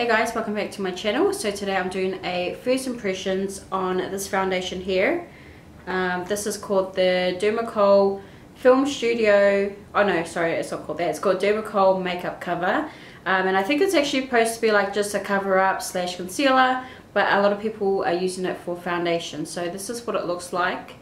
Hey guys, welcome back to my channel. So today I'm doing a first impressions on this foundation here. Um, this is called the Dermacol Film Studio, oh no, sorry, it's not called that. It's called Dermacol Makeup Cover. Um, and I think it's actually supposed to be like just a cover up slash concealer, but a lot of people are using it for foundation. So this is what it looks like,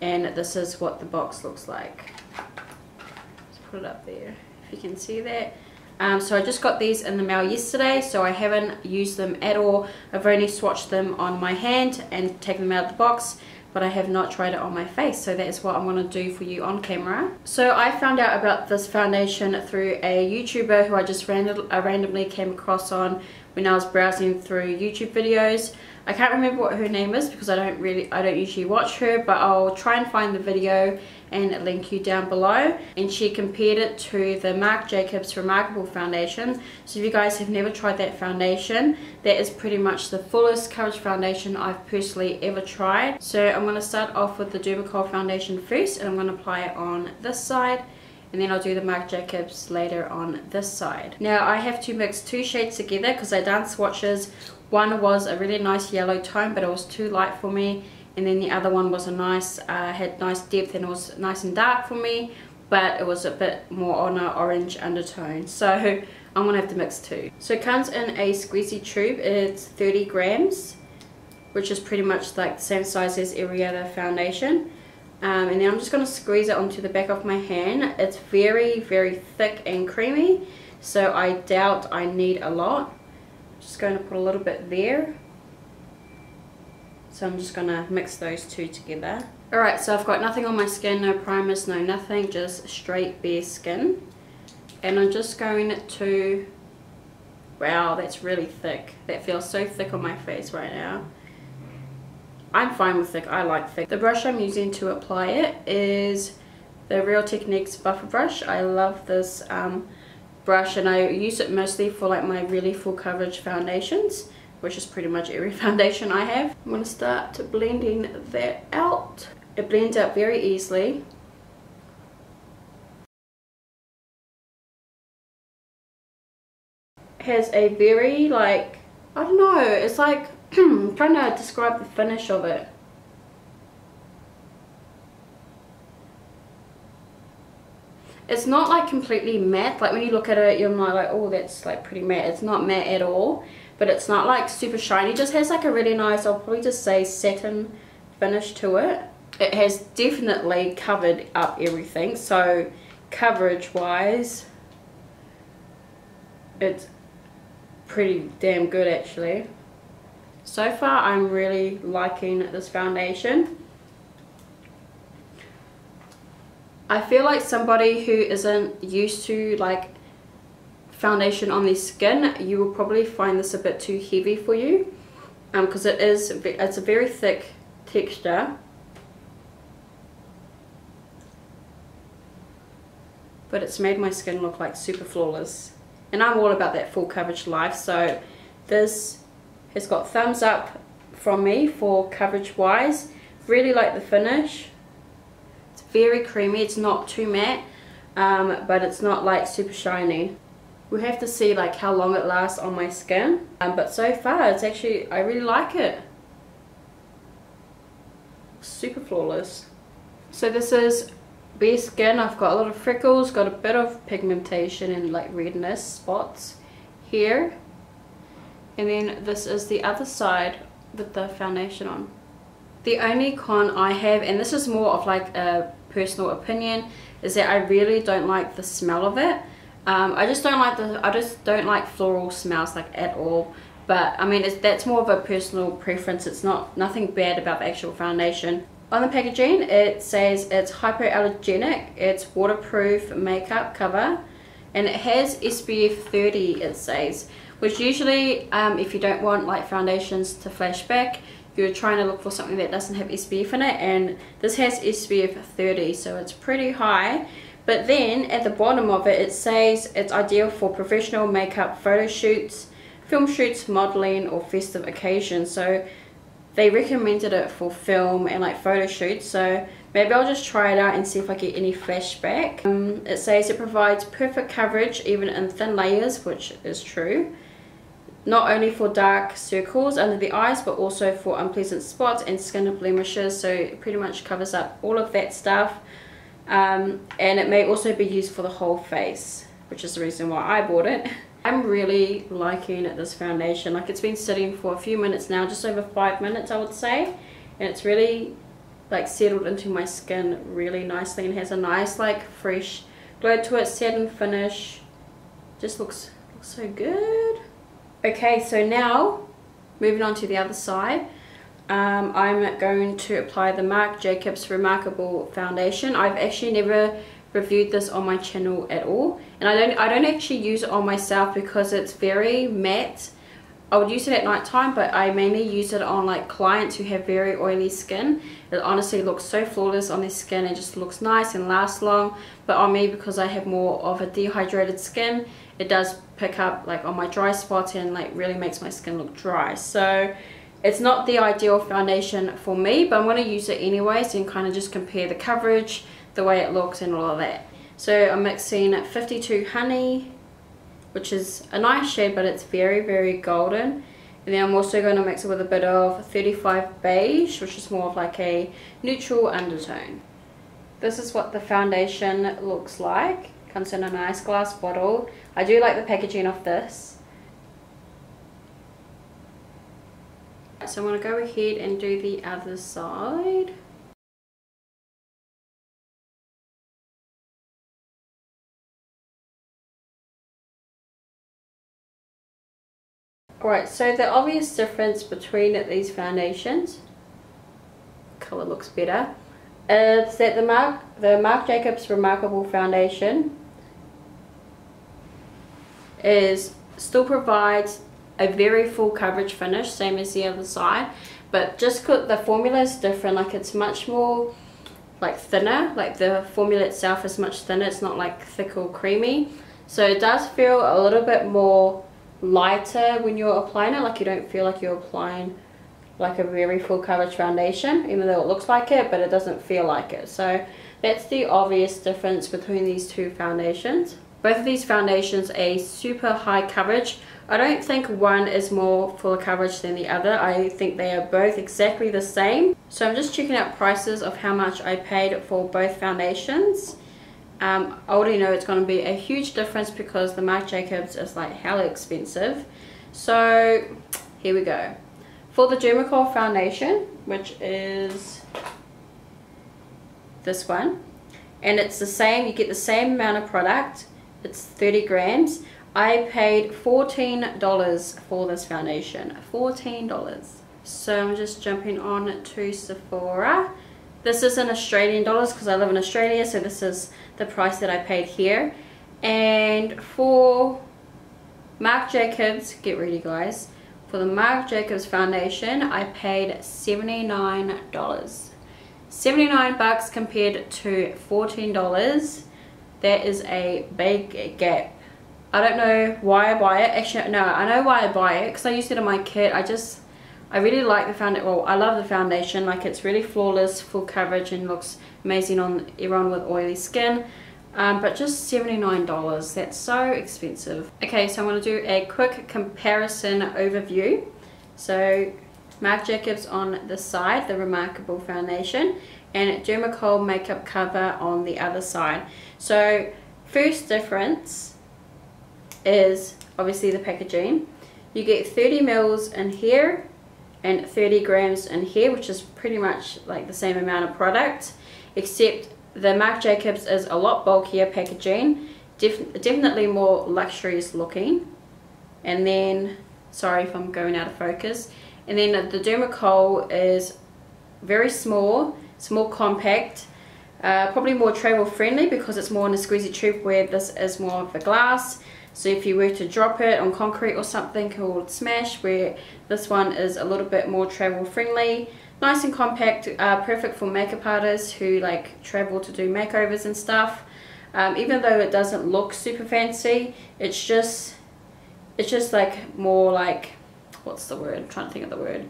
and this is what the box looks like. Let's put it up there, if you can see that. Um, so I just got these in the mail yesterday, so I haven't used them at all. I've only swatched them on my hand and taken them out of the box, but I have not tried it on my face, so that is what I'm going to do for you on camera. So I found out about this foundation through a YouTuber who I just random, uh, randomly came across on when I was browsing through YouTube videos. I can't remember what her name is because I don't really, I don't usually watch her, but I'll try and find the video and link you down below. And she compared it to the Marc Jacobs Remarkable Foundation. So if you guys have never tried that foundation, that is pretty much the fullest coverage foundation I've personally ever tried. So I'm going to start off with the Dermacol foundation first and I'm going to apply it on this side and then I'll do the Marc Jacobs later on this side. Now I have to mix two shades together because I done swatches. One was a really nice yellow tone but it was too light for me and then the other one was a nice, uh, had nice depth and it was nice and dark for me but it was a bit more on an orange undertone. So I'm to have to mix two. So it comes in a squeezy tube. It's 30 grams which is pretty much like the same size as every other foundation um, and then I'm just to squeeze it onto the back of my hand. It's very, very thick and creamy, so I doubt I need a lot. Just going to put a little bit there. So I'm just to mix those two together. Alright, so I've got nothing on my skin, no primers, no nothing, just straight bare skin. And I'm just going to... Wow, that's really thick. That feels so thick on my face right now. I'm fine with thick. I like thick. The brush I'm using to apply it is the Real Techniques buffer brush. I love this um, brush and I use it mostly for like my really full coverage foundations which is pretty much every foundation I have. I'm going to start blending that out. It blends out very easily. has a very like, I don't know, it's like I'm trying to describe the finish of it. It's not like completely matte, like when you look at it you're not like, oh that's like pretty matte. It's not matte at all, but it's not like super shiny. It just has like a really nice, I'll probably just say satin finish to it. It has definitely covered up everything, so coverage wise, it's pretty damn good actually. So far I'm really liking this foundation. I feel like somebody who isn't used to like foundation on their skin, you will probably find this a bit too heavy for you because um, it is, it's a very thick texture. But it's made my skin look like super flawless. And I'm all about that full coverage life, so this has got thumbs up from me for coverage wise. Really like the finish. It's very creamy. It's not too matte, um, but it's not like super shiny. We have to see like how long it lasts on my skin. Um, but so far, it's actually, I really like it. Super flawless. So this is bare skin. I've got a lot of freckles, got a bit of pigmentation and like redness spots here and then this is the other side with the foundation on the only con I have and this is more of like a personal opinion is that I really don't like the smell of it um, I just don't like the I just don't like floral smells like at all. But I mean it's, that's more of a personal preference. It's not nothing bad about the actual foundation. On the packaging it says it's hypoallergenic it's waterproof makeup cover and it has SPF 30 it says which usually um, if you don't want like foundations to flash back you're trying to look for something that doesn't have SPF in it and this has SPF 30 so it's pretty high but then at the bottom of it it says it's ideal for professional makeup photo shoots film shoots modeling or festive occasions. So they recommended it for film and like photo shoots. So maybe I'll just try it out and see if I get any flashback. Um, it says it provides perfect coverage even in thin layers which is true. Not only for dark circles under the eyes but also for unpleasant spots and skin blemishes. So it pretty much covers up all of that stuff um, and it may also be used for the whole face which is the reason why I bought it. I'm really liking this foundation. Like it's been sitting for a few minutes now just over five minutes I would say. And it's really like settled into my skin really nicely and has a nice like fresh glow to it satin finish. Just looks, looks so good. Okay so now moving on to the other side um, I'm going to apply the Marc Jacobs Remarkable foundation. I've actually never reviewed this on my channel at all. And I don't I don't actually use it on myself because it's very matte. I would use it at night time but I mainly use it on like clients who have very oily skin. It honestly looks so flawless on their skin. It just looks nice and lasts long. But on me because I have more of a dehydrated skin it does pick up like on my dry spots and like really makes my skin look dry. So it's not the ideal foundation for me but I'm going to use it anyways and kind of just compare the coverage the way it looks and all of that. So I'm mixing 52 honey which is a nice shade but it's very very golden. And then I'm also going to mix it with a bit of 35 beige which is more of like a neutral undertone. This is what the foundation looks like. Comes in a nice glass bottle. I do like the packaging of this so I'm going to go ahead and do the other side. Alright, so the obvious difference between these foundations, colour looks better, is that the Marc, the Marc Jacobs Remarkable Foundation is still provides a very full coverage finish, same as the other side, but just the formula is different, like it's much more like thinner, like the formula itself is much thinner, it's not like thick or creamy, so it does feel a little bit more lighter when you're applying it. Like you don't feel like you're applying like a very full coverage foundation even though it looks like it but it doesn't feel like it. So that's the obvious difference between these two foundations both of these foundations a super high coverage I don't think one is more full coverage than the other I think they are both exactly the same so I'm just checking out prices of how much I paid for both foundations um, I already know it's going to be a huge difference because the Marc Jacobs is like hella expensive. So here we go. For the Dermacol foundation, which is this one, and it's the same, you get the same amount of product, it's 30 grams. I paid $14 for this foundation, $14. So I'm just jumping on to Sephora. This is in Australian dollars because I live in Australia, so this is the price that I paid here. And for Marc Jacobs, get ready guys, for the Marc Jacobs foundation, I paid $79. 79 bucks compared to $14. That is a big gap. I don't know why I buy it. Actually, no, I know why I buy it because I used it in my kit. I just, I really like the foundation. Well, I love the foundation. Like it's really flawless, full coverage and looks amazing on everyone with oily skin um, but just $79 that's so expensive okay so I'm going to do a quick comparison overview so Marc Jacobs on the side the Remarkable foundation and Dermacol makeup cover on the other side. So first difference is obviously the packaging. You get 30 mils in here and 30 grams in here which is pretty much like the same amount of product except the Marc Jacobs is a lot bulkier packaging def definitely more luxurious looking. And then sorry if I'm going out of focus and then the Dermacol is very small it's more compact uh, probably more travel friendly because it's more in a squeezy tube where this is more of a glass. So if you were to drop it on concrete or something it would smash where this one is a little bit more travel friendly nice and compact uh, perfect for makeup artists who like travel to do makeovers and stuff. Um, even though it doesn't look super fancy it's just it's just like more like what's the word? I'm trying to think of the word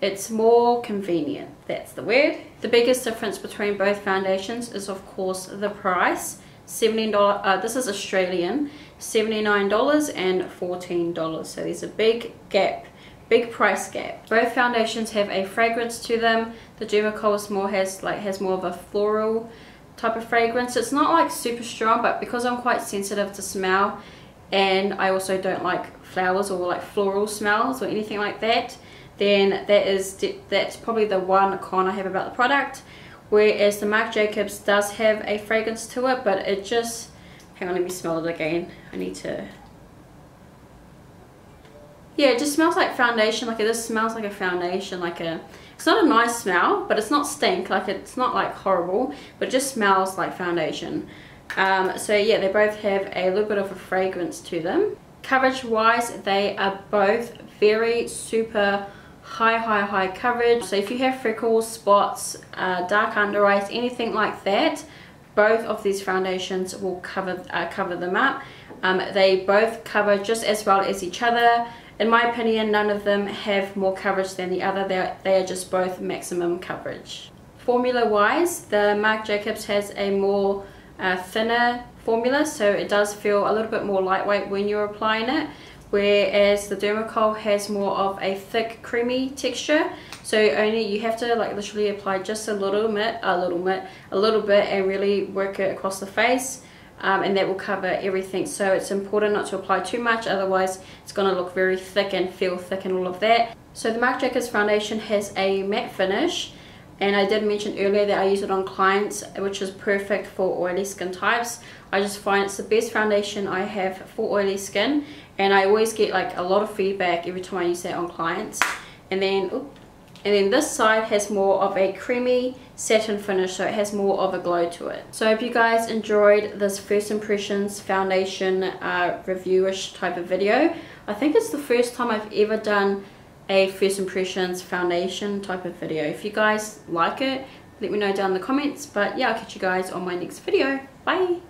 it's more convenient. That's the word. The biggest difference between both foundations is of course the price. $17 uh, this is Australian. $79 and $14 so there's a big gap big price gap. Both foundations have a fragrance to them. The Dermacols more has like has more of a floral type of fragrance. It's not like super strong but because I'm quite sensitive to smell and I also don't like flowers or like floral smells or anything like that then that is that's probably the one con I have about the product whereas the Marc Jacobs does have a fragrance to it but it just hang on let me smell it again. I need to yeah it just smells like foundation like it just smells like a foundation like a it's not a nice smell but it's not stink like it's not like horrible but it just smells like foundation. Um, so yeah they both have a little bit of a fragrance to them. Coverage wise they are both very super high high high coverage. So if you have freckles spots uh, dark under eyes anything like that both of these foundations will cover uh, cover them up. Um, they both cover just as well as each other. In my opinion none of them have more coverage than the other. They're, they are just both maximum coverage. Formula wise the Marc Jacobs has a more uh, thinner formula so it does feel a little bit more lightweight when you're applying it whereas the Dermacol has more of a thick creamy texture. So only you have to like literally apply just a little bit a little bit a little bit and really work it across the face um, and that will cover everything. So it's important not to apply too much otherwise it's going to look very thick and feel thick and all of that. So the Marc Jacobs foundation has a matte finish and I did mention earlier that I use it on clients which is perfect for oily skin types. I just find it's the best foundation I have for oily skin. And I always get like a lot of feedback every time I use that on clients. And then and then this side has more of a creamy satin finish so it has more of a glow to it. So I hope you guys enjoyed this first impressions foundation uh, reviewish type of video I think it's the first time I've ever done a first impressions foundation type of video. If you guys like it let me know down in the comments. But yeah I'll catch you guys on my next video. Bye